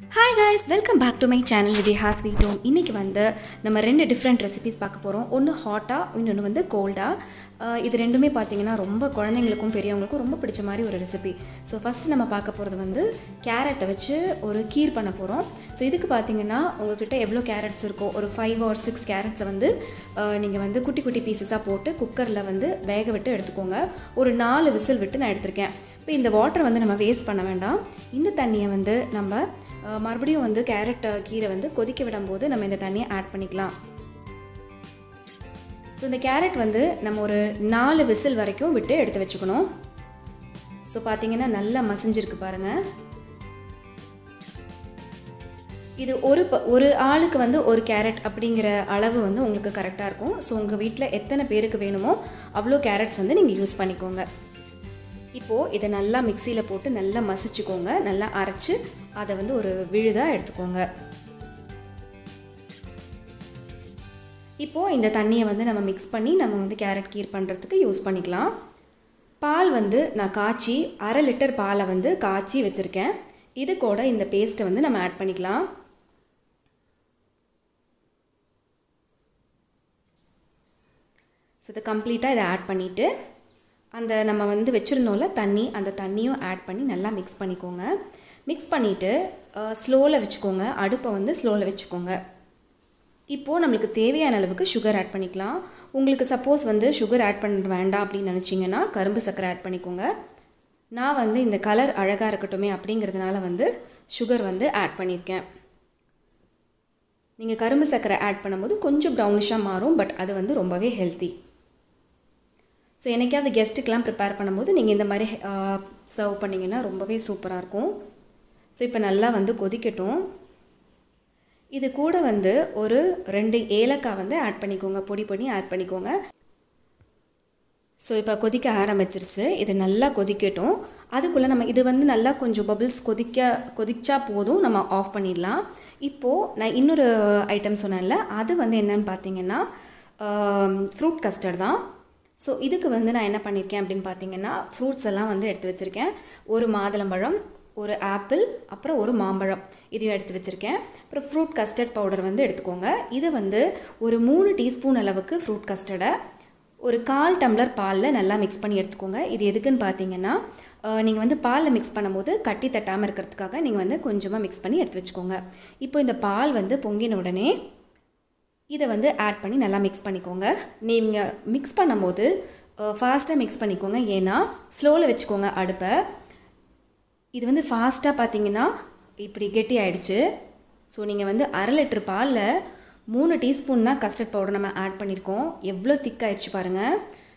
Hi guys welcome back to my channel விடி ஹாஸ் வீட் ஹோம் இன்றைக்கி வந்து நம்ம ரெண்டு டிஃப்ரெண்ட் ரெசிபிஸ் பார்க்க போகிறோம் ஒன்று ஹாட்டாக இன்னொன்று வந்து கோல்டாக இது ரெண்டுமே பார்த்தீங்கன்னா ரொம்ப குழந்தைங்களுக்கும் பெரியவங்களுக்கும் ரொம்ப பிடிச்ச மாதிரி ஒரு ரெசிபி ஸோ ஃபஸ்ட்டு நம்ம பார்க்க போகிறது வந்து கேரட்டை வச்சு ஒரு கீர் பண்ண போகிறோம் ஸோ இதுக்கு பார்த்தீங்கன்னா உங்கள்கிட்ட எவ்வளோ கேரட்ஸ் இருக்கோ ஒரு ஃபைவ் ஆர் சிக்ஸ் கேரட்ஸை வந்து நீங்கள் வந்து குட்டி குட்டி பீசஸாக போட்டு குக்கரில் வந்து வேக விட்டு எடுத்துக்கோங்க. ஒரு நாலு விசில் விட்டு நான் எடுத்திருக்கேன். இப்போ இந்த வாட்டரை வந்து நம்ம வேஸ்ட் பண்ண வேண்டாம். இந்த தண்ணியை வந்து நம்ம மறுபடியும் வந்து கேரட் கீரை வந்து கொதிக்க விடும்போது நம்ம இந்த தண்ணியை ஆட் பண்ணிக்கலாம். ஸோ இந்த கேரட் வந்து நம்ம ஒரு நாலு விசில் வரைக்கும் விட்டு எடுத்து வச்சுக்கணும். ஸோ பார்த்தீங்கன்னா நல்லா மசிஞ்சிருக்கு பாருங்கள் இது ஒரு ப ஒரு ஆளுக்கு வந்து ஒரு கேரட் அப்படிங்கிற அளவு வந்து உங்களுக்கு கரெக்டாக இருக்கும். ஸோ உங்கள் வீட்டில் எத்தனை பேருக்கு வேணுமோ அவ்வளோ கேரட்ஸ் வந்து நீங்கள் யூஸ் பண்ணிக்கோங்க. இப்போது இதை நல்லா மிக்சியில் போட்டு நல்லா மசிச்சுக்கோங்க. நல்லா அரைச்சி அதை வந்து ஒரு விழுதாக எடுத்துக்கோங்க. இப்போது இந்த தண்ணியை வந்து நம்ம மிக்ஸ் பண்ணி நம்ம வந்து கேரட் கீர் பண்ணுறதுக்கு யூஸ் பண்ணிக்கலாம். பால் வந்து நான் காய்ச்சி அரை லிட்டர் பாலை வந்து காய்ச்சி வச்சுருக்கேன். இது கூட இந்த பேஸ்ட்டை வந்து நம்ம ஆட் பண்ணிக்கலாம். ஸோ இதை கம்ப்ளீட்டாக இதை ஆட் பண்ணிவிட்டு அந்த நம்ம வந்து வச்சுருந்தோம்ல தண்ணி அந்த தண்ணியும் ஆட் பண்ணி நல்லா மிக்ஸ் பண்ணிக்கோங்க. மிக்ஸ் பண்ணிவிட்டு ஸ்லோவில் வச்சுக்கோங்க. அடுப்பை வந்து ஸ்லோவில் வச்சுக்கோங்க. இப்போது நம்மளுக்கு தேவையான அளவுக்கு சுகர் ஆட் பண்ணிக்கலாம். உங்களுக்கு சப்போஸ் வந்து சுகர் ஆட் பண்ண வேண்டாம் அப்படின்னு நினச்சிங்கன்னா கரும்பு சர்க்கரை ஆட் பண்ணிக்கோங்க. நான் வந்து இந்த கலர் அழகாக இருக்கட்டுமே அப்படிங்கிறதுனால வந்து சுகர் வந்து ஆட் பண்ணியிருக்கேன் நீங்கள் கரும்பு சர்க்கரை ஆட் பண்ணும்போது கொஞ்சம் ப்ரௌனிஷாக மாறும் பட் அது வந்து ரொம்பவே ஹெல்த்தி ஸோ என்னைக்காவது கெஸ்ட்டுக்கெலாம் ப்ரிப்பேர் பண்ணும்போது நீங்கள் இந்த மாதிரி சர்வ் பண்ணிங்கன்னா ரொம்பவே சூப்பராக இருக்கும். ஸோ இப்போ நல்லா வந்து கொதிக்கட்டும். இது கூட வந்து ஒரு ரெண்டு ஏலக்காய் வந்து ஆட் பண்ணிக்கோங்க. பொடி பண்ணி ஆட் பண்ணிக்கோங்க. ஸோ இப்போ கொதிக்க ஆரம்பிச்சிருச்சு. இது நல்லா கொதிக்கட்டும். அதுக்குள்ளே நம்ம இது வந்து நல்லா கொஞ்சம் பபிள்ஸ் கொதிக்க கொதிச்சா போதும். நம்ம ஆஃப் பண்ணிடலாம். இப்போது நான் இன்னொரு ஐட்டம் சொன்னேன்ல அது வந்து என்னன்னு பார்த்தீங்கன்னா ஃப்ரூட் கஸ்டர்ட் தான். ஸோ இதுக்கு வந்து நான் என்ன பண்ணியிருக்கேன் அப்படின்னு பார்த்தீங்கன்னா ஃப்ரூட்ஸ் எல்லாம் வந்து எடுத்து வச்சுருக்கேன். ஒரு மாதுளம்பழம் ஒரு ஆப்பிள் அப்புறம் ஒரு மாம்பழம். இதையும் எடுத்து வச்சுருக்கேன். அப்புறம் ஃப்ரூட் கஸ்டர்ட் பவுடர் வந்து எடுத்துக்கோங்க. இது வந்து ஒரு மூணு டீஸ்பூன் அளவுக்கு ஃப்ரூட் கஸ்டர்டை ஒரு கால் டம்ளர் பாலில் நல்லா மிக்ஸ் பண்ணி எடுத்துக்கோங்க. இது எதுக்குன்னு பார்த்தீங்கன்னா நீங்கள் வந்து பாலில் மிக்ஸ் பண்ணும்போது கட்டி தட்டாமல் இருக்கிறதுக்காக நீங்கள் வந்து கொஞ்சமாக மிக்ஸ் பண்ணி எடுத்து வச்சுக்கோங்க. இப்போ இந்த பால் வந்து பொங்கின உடனே இதை வந்து ஆட் பண்ணி நல்லா மிக்ஸ் பண்ணிக்கோங்க. நீங்கள் மிக்ஸ் பண்ணும்போது ஃபாஸ்ட்டாக மிக்ஸ் பண்ணிக்கோங்க. ஏன்னா ஸ்லோவில் வச்சுக்கோங்க அடுப்பை. இது வந்து ஃபாஸ்ட்டாக பார்த்தீங்கன்னா இப்படி கெட்டி ஆயிடுச்சு. ஸோ நீங்கள் வந்து அரை லிட்டர் பாலில் மூணு டீஸ்பூன் தான் கஸ்டர்ட் பவுடர் நம்ம ஆட் பண்ணியிருக்கோம் எவ்வளோ திக்காயிடுச்சு பாருங்கள்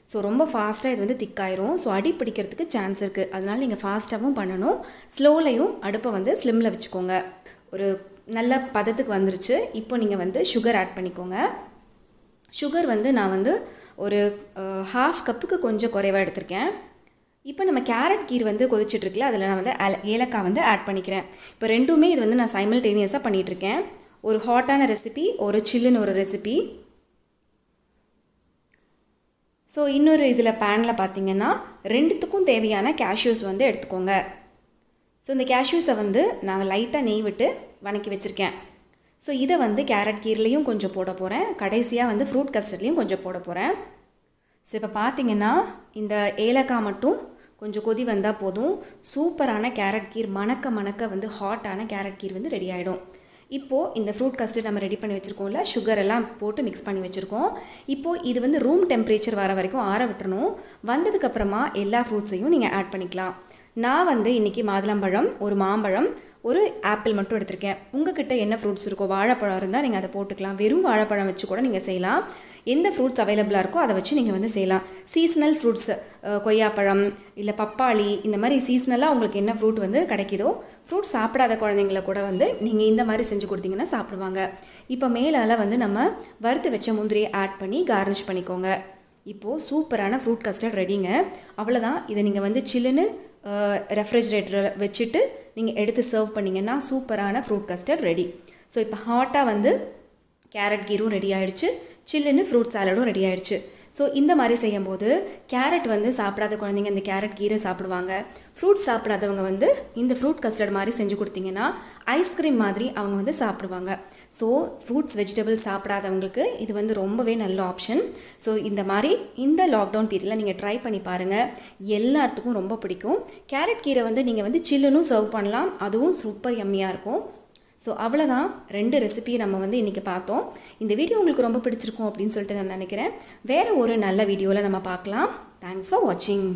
ஸோ ரொம்ப ஃபாஸ்ட்டாக இது வந்து திக்காயிரும் ஸோ அடி பிடிக்கிறதுக்கு சான்ஸ் இருக்குது அதனால் நீங்கள் ஃபாஸ்ட்டாகவும் பண்ணணும். ஸ்லோலையும் அடுப்பை வந்து ஸ்லிம்மில் வச்சுக்கோங்க. ஒரு நல்ல பதத்துக்கு வந்துருச்சு. இப்போ நீங்கள் வந்து சுகர் ஆட் பண்ணிக்கோங்க. சுகர் வந்து நான் வந்து ஒரு ஹாஃப் கப்புக்கு கொஞ்சம் குறைவாக எடுத்திருக்கேன். இப்போ நம்ம கேரட் கீர் வந்து கொதிச்சிட்ருக்குல அதில் நான் வந்து ஏலக்காய் வந்து ஆட் பண்ணிக்கிறேன். இப்போ ரெண்டுமே இது வந்து நான் சைமல்டேனியஸாக பண்ணிகிட்ருக்கேன் ஒரு ஹாட்டான ரெசிபி ஒரு சில்லுன்னு ஒரு ரெசிபி ஸோ இன்னொரு இதில் பேனில் பார்த்தீங்கன்னா ரெண்டுத்துக்கும் தேவையான கேஷ்யூஸ் வந்து எடுத்துக்கோங்க. ஸோ இந்த கேஷ்யூஸை வந்து நாங்கள் லைட்டாக நெய் விட்டு வணக்கி வச்சுருக்கேன். ஸோ இதை வந்து கேரட் கீர்லேயும் கொஞ்சம் போட போகிறேன் கடைசியாக வந்து ஃப்ரூட் கஸ்டர்ட்லேயும் கொஞ்சம் போட போகிறேன் ஸோ இப்போ பார்த்தீங்கன்னா இந்த ஏலக்காய் மட்டும் கொஞ்சம் கொதி வந்தால் போதும். சூப்பரான கேரட் கீர் மணக்க மணக்க வந்து ஹாட்டான கேரட் கீர் வந்து ரெடி ஆகிடும் இப்போது இந்த ஃப்ரூட் கஸ்டர்ட் நம்ம ரெடி பண்ணி வச்சுருக்கோம்ல சுகர் எல்லாம் போட்டு மிக்ஸ் பண்ணி வச்சுருக்கோம். இப்போது இது வந்து ரூம் டெம்பரேச்சர் வர வரைக்கும் ஆற விட்டுறணும். வந்ததுக்கப்புறமா எல்லா ஃப்ரூட்ஸையும் நீங்கள் ஆட் பண்ணிக்கலாம். நான் வந்து இன்றைக்கி மாதுளம்பழம் ஒரு மாம்பழம் ஒரு ஆப்பிள் மட்டும் எடுத்திருக்கேன். உங்ககிட்ட என்ன ஃப்ரூட்ஸ் இருக்கோ வாழைப்பழம் இருந்தால் நீங்கள் அதை போட்டுக்கலாம். வெறும் வாழைப்பழம் வச்சு கூட நீங்கள் செய்யலாம். எந்த ஃப்ரூட்ஸ் அவைலபிளாக இருக்கோ அதை வச்சு நீங்கள் வந்து செய்யலாம். சீசனல் ஃப்ரூட்ஸ் கொய்யாப்பழம் இல்லை பப்பாளி இந்த மாதிரி சீசனலாக உங்களுக்கு என்ன ஃப்ரூட் வந்து கிடைக்குதோ ஃப்ரூட் சாப்பிடாத குழந்தைங்கள கூட வந்து நீங்கள் இந்த மாதிரி செஞ்சு கொடுத்தீங்கன்னா சாப்பிடுவாங்க. இப்போ மேலால் வந்து நம்ம வறுத்து வச்ச முந்திரியை ஆட் பண்ணி கார்னிஷ் பண்ணிக்கோங்க. இப்போது சூப்பரான ஃப்ரூட் கஸ்டர்ட் ரெடிங்க அவ்வளோதான் இதை நீங்கள் வந்து சில்லுன்னு ரெஃப்ரிஜரேட்டரில் வச்சுட்டு நீங்கள் எடுத்து சர்வ் பண்ணிங்கன்னா சூப்பரான ஃப்ரூட் கஸ்டர்ட் ரெடி ஸோ இப்போ ஹாட்டாக வந்து கேரட் கீரும் ரெடி ஆகிடுச்சு சில்லுன்னு ஃப்ரூட் சாலடும் ரெடி ஆகிடுச்சு ஸோ இந்த மாதிரி செய்யும்போது கேரட் வந்து சாப்பிடாத குழந்தைங்க இந்த கேரட் கீரை சாப்பிடுவாங்க. ஃப்ரூட் சாப்பிடாதவங்க வந்து இந்த ஃப்ரூட் கஸ்டர்ட் மாதிரி செஞ்சு கொடுத்தீங்கன்னா ஐஸ்கிரீம் மாதிரி அவங்க வந்து சாப்பிடுவாங்க. ஸோ ஃப்ரூட்ஸ் வெஜிடபிள்ஸ் சாப்பிடாதவங்களுக்கு இது வந்து ரொம்பவே நல்ல ஆப்ஷன் ஸோ இந்த மாதிரி இந்த லாக்டவுன் பீரியடில் நீங்கள் ட்ரை பண்ணி பாருங்கள் எல்லாத்துக்கும் ரொம்ப பிடிக்கும். கேரட் கீரை வந்து நீங்கள் வந்து சில்லுனும் சர்வ் பண்ணலாம். அதுவும் சூப்பர் எம்மியாக இருக்கும். ஸோ அவ்வளோதான் ரெண்டு ரெசிபியை நம்ம வந்து இன்றைக்கி பார்த்தோம். இந்த வீடியோ உங்களுக்கு ரொம்ப பிடிச்சிருக்கும் அப்படின்னு சொல்லிட்டு நான் நினைக்கிறேன். வேறு ஒரு நல்ல வீடியோவில் நம்ம பார்க்கலாம். தேங்க்ஸ் ஃபார் வாட்சிங்